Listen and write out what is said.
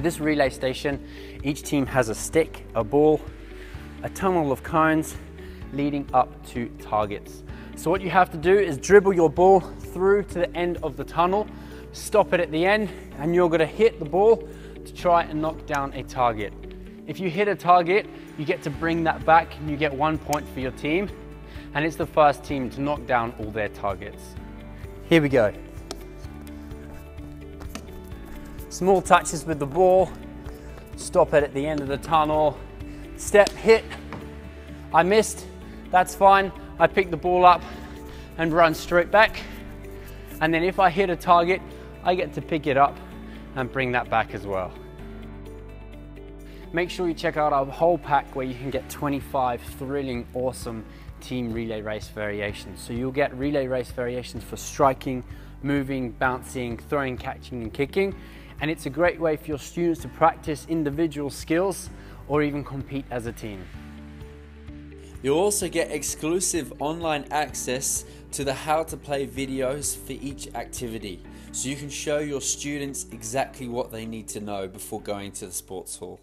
this relay station, each team has a stick, a ball, a tunnel of cones leading up to targets. So what you have to do is dribble your ball through to the end of the tunnel, stop it at the end, and you're gonna hit the ball to try and knock down a target. If you hit a target, you get to bring that back and you get one point for your team. And it's the first team to knock down all their targets. Here we go. Small touches with the ball, stop it at the end of the tunnel, step, hit. I missed, that's fine. I pick the ball up and run straight back. And then if I hit a target, I get to pick it up and bring that back as well. Make sure you check out our whole pack where you can get 25 thrilling, awesome team relay race variations. So you'll get relay race variations for striking, moving, bouncing, throwing, catching and kicking. And it's a great way for your students to practice individual skills or even compete as a team. You'll also get exclusive online access to the how to play videos for each activity so you can show your students exactly what they need to know before going to the sports hall.